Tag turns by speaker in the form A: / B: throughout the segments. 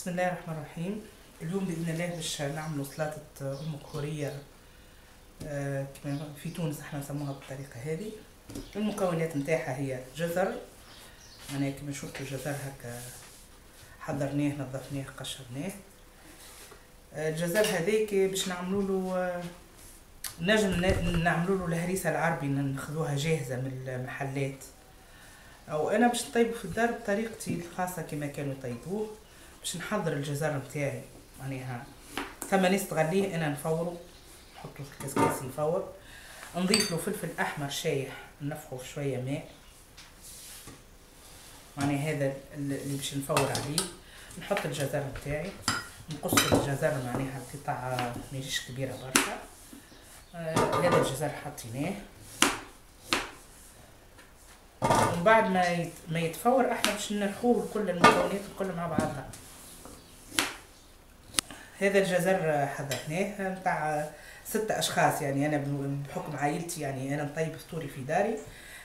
A: بسم الله الرحمن الرحيم. اليوم بإذن الله باش نعملوا سلطة أم كورية آه، في تونس إحنا نسموها بالطريقة هذه. المكونات نتاعها هي جزر. أنا كما شفتوا جزر هكا حضرناه نظفناه قشرناه. آه، الجزر هذاك باش نعملوا له آه، نجم نعملوا له الهريسة العربي ناخذوها جاهزة من المحلات. أو أنا باش نطيبه في الدار بطريقتي الخاصة كما كانوا يطيبوه. باش نحضر الجزر نتاعي. معناها ثم ناس تغليه أنا نفوره نحطه في الكسكاس يفور نضيف له فلفل أحمر شايح نفخه في شوية ماء. معناها هذا اللي باش نفور عليه. نحط الجزر نتاعي نقص الجزر معناها قطع ما يجيش كبيرة برشا. آه هذا الجزر حطيناه. ومن بعد. ما يتفور إحنا باش نرخوه كل المكونات الكل مع بعضها هذا الجزر حضرناه نتاع ستة أشخاص يعني أنا بحكم عائلتي يعني أنا نطيب فطوري في داري.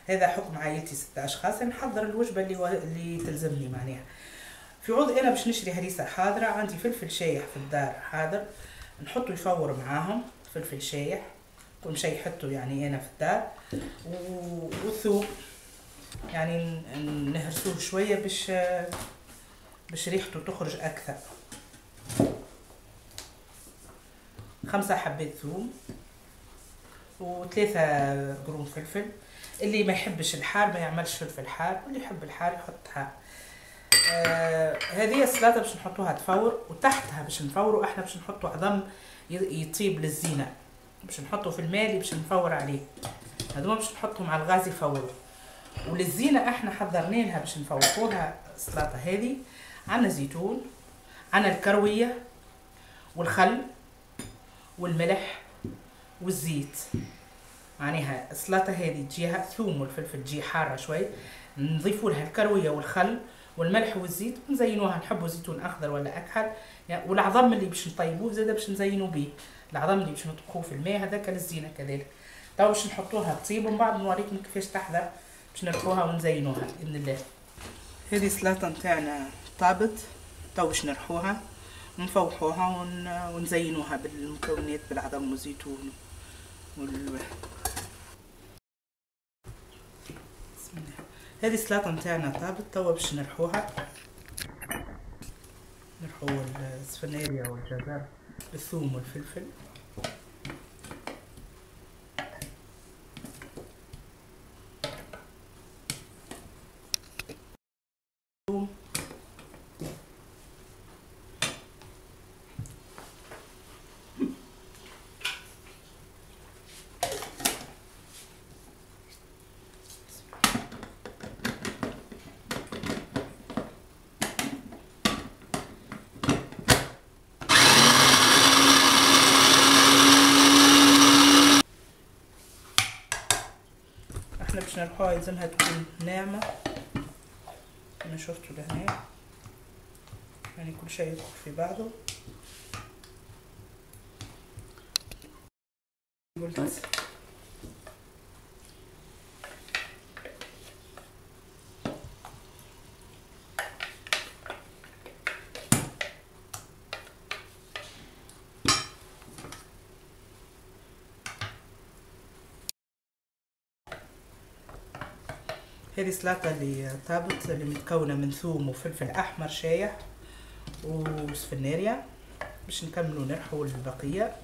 A: هذا حكم عائلتي ستة أشخاص نحضر الوجبة اللي و... اللي تلزمني معناها. في عوض أنا باش نشري هريسة حاضرة عندي فلفل شايح في الدار حاضر نحطه يفور معاهم فلفل شايح كل مشيحته يعني أنا في الدار و... والثوم يعني نهرسوه شوية باش باش ريحته تخرج أكثر. خمسة حبات ثوم وثلاثة قرون فلفل. اللي ما يحبش الحار ما يعملش فلفل حار واللي يحب الحار يحط حار آه هذه السلطة باش نحطوها تفور وتحتها باش نفوروا إحنا باش نحطوا عظم يطيب للزينة. باش نحطه في الماء اللي باش نفور عليه. هذوما باش نحطهم على الغاز يفوروا. وللزينة أحنا حضرنا لها باش نفوقوها السلطة هذه. عندنا زيتون عندنا الكروية والخل. والملح والزيت. معناها السلطة هذه تجيها الثوم والفلفل تجي حارة شوي. نضيفوا لها الكروية والخل والملح والزيت ونزينوها. نحبوا زيتون أخضر ولا أكحل. يعني والعظم اللي باش نطيبوه زادا باش نزينوا به العظم اللي باش نطبخوه في الماء هذاك للزينة كذلك. تو باش نحطوها تطيب ومن بعد نوريكم كيفاش تحضر باش نرحوها ونزينوها بإذن الله. هذه السلطة نتاعنا طابت تو باش نرحوها. نفوحوها ون... ونزينوها بالمكونات بالعظم والزيتون وال بسم الله. هذه السلطة نتاعنا طابت توا باش نرحوها. نرحو السفناريا والجزر بالثوم والفلفل ثوم باش نرحوها يلزمها تكون ناعمة كما شفتوا لهنا يعني كل شيء يدخل في بعضه قلت هذه سلطة اللي طابت اللي متكونة من ثوم وفلفل أحمر شايح وسفناريا باش نكملوا نرحوا البقية.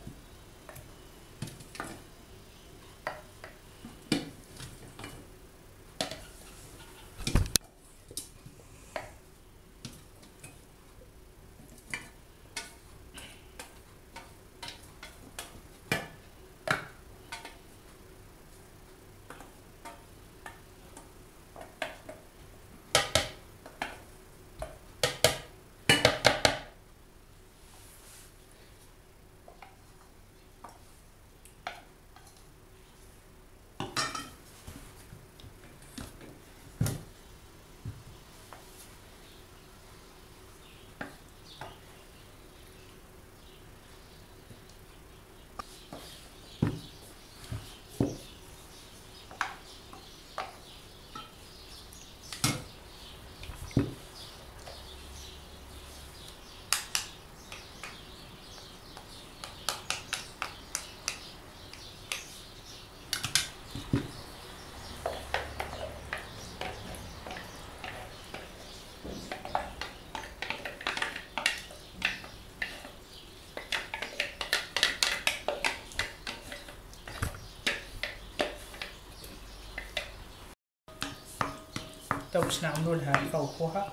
A: باش نعملوا لها نفوقوها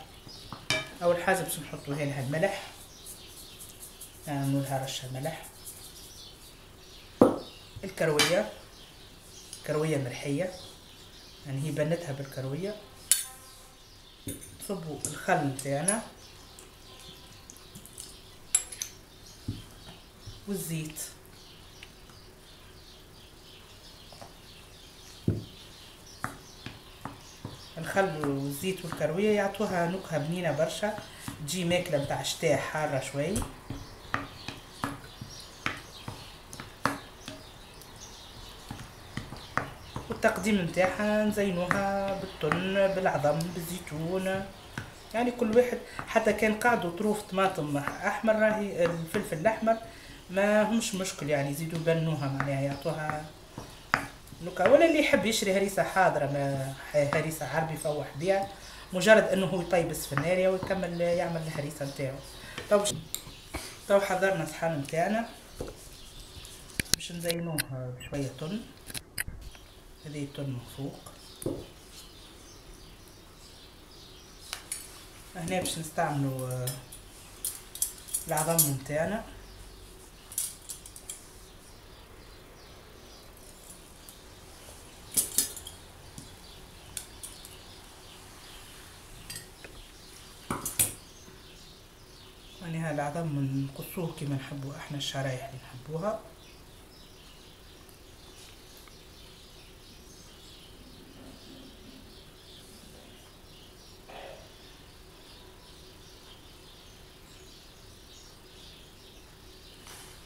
A: أول حاجة باش نحطوا لها الملح. نعملوا لها رشة ملح. الكروية. كروية مرحية. يعني هي بنتها بالكروية. نصبوا الخل تاعنا والزيت. الخل والزيت والكروية يعطوها نكهة بنينة برشا. تجي ماكلة متاع شتاء حارة شوي. والتقديم متاعها نزينوها بالتن بالعظم بالزيتون. يعني كل واحد حتى كان قعدوا طروف طماطم أحمر راهي الفلفل الأحمر ما همش مشكل يعني يزيدوا بنوها معناها يعطوها نكهة ولا اللي يحب يشري هريسة حاضرة ما هريسة عربي يفوح بها مجرد إنه هو يطيب سفي ويكمل يعمل الهريسة نتاعو. تو تو حضرنا صحن نتاعنا. باش نزينوه بشوية تن هذه التن من فوق. هنا باش نستعملوا العظم نتاعنا يعني هذا العظم نقصوه كما نحبوا إحنا الشرايح اللي نحبوها.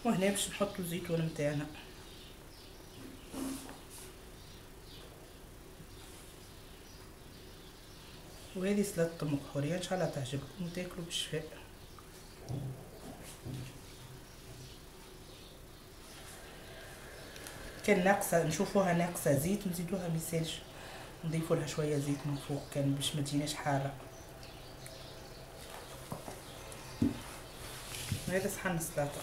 A: وهنا باش نحطوا الزيتون نتاعنا. وهذه سلطة مقحورية إن شاء الله تعجبكم وتاكلوا بالشفاء. كان ناقصة نشوفوها ناقصة زيت نزيدوها ميسالش نضيفوا لها شوية زيت من فوق كان باش ما تجيناش حارة. هذا صحن السلطة.